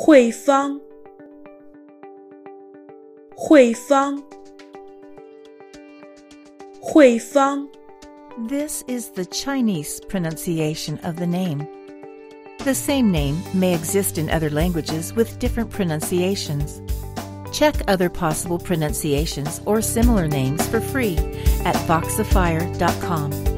惠芳，惠芳，惠芳。This is the Chinese pronunciation of the name. The same name may exist in other languages with different pronunciations. Check other possible pronunciations or similar names for free at voxifier.com.